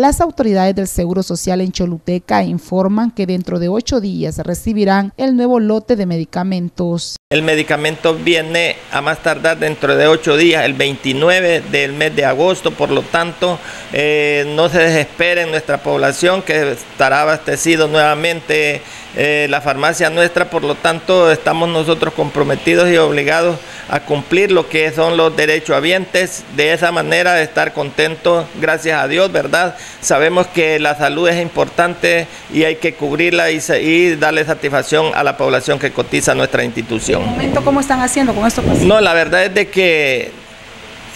Las autoridades del Seguro Social en Choluteca informan que dentro de ocho días recibirán el nuevo lote de medicamentos. El medicamento viene a más tardar dentro de ocho días, el 29 del mes de agosto, por lo tanto eh, no se desespere en nuestra población que estará abastecido nuevamente eh, la farmacia nuestra, por lo tanto estamos nosotros comprometidos y obligados a cumplir lo que son los derechos habientes, de esa manera estar contentos, gracias a Dios, ¿verdad? Sabemos que la salud es importante y hay que cubrirla y, y darle satisfacción a la población que cotiza nuestra institución. momento cómo están haciendo con esto? No, la verdad es de que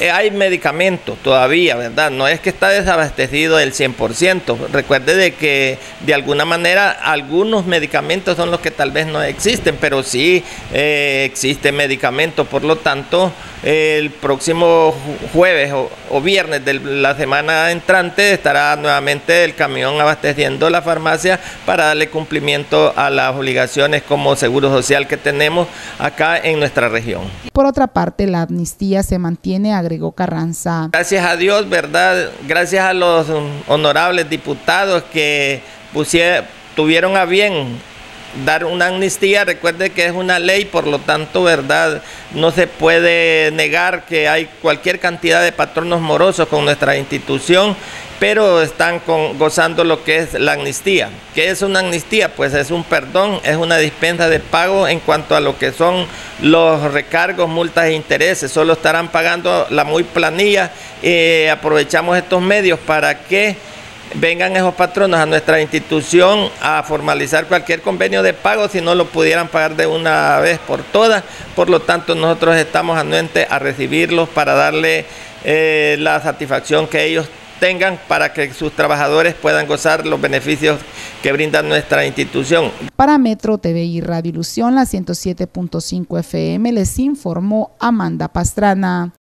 hay medicamentos todavía, ¿verdad? No es que está desabastecido el 100%. Recuerde de que de alguna manera algunos medicamentos son los que tal vez no existen, pero sí eh, existe medicamento. Por lo tanto, el próximo jueves o, viernes de la semana entrante estará nuevamente el camión abasteciendo la farmacia para darle cumplimiento a las obligaciones como seguro social que tenemos acá en nuestra región. Por otra parte, la amnistía se mantiene a agregó Carranza. Gracias a Dios, ¿verdad? Gracias a los honorables diputados que tuvieron a bien dar una amnistía, recuerde que es una ley, por lo tanto, ¿verdad? No se puede negar que hay cualquier cantidad de patronos morosos con nuestra institución pero están gozando lo que es la amnistía. ¿Qué es una amnistía? Pues es un perdón, es una dispensa de pago en cuanto a lo que son los recargos, multas e intereses. Solo estarán pagando la muy planilla. y aprovechamos estos medios para que vengan esos patronos a nuestra institución a formalizar cualquier convenio de pago si no lo pudieran pagar de una vez por todas. Por lo tanto, nosotros estamos anuentes a recibirlos para darle eh, la satisfacción que ellos tengan para que sus trabajadores puedan gozar los beneficios que brinda nuestra institución. Para Metro TV y Radio Ilusión, la 107.5 FM les informó Amanda Pastrana.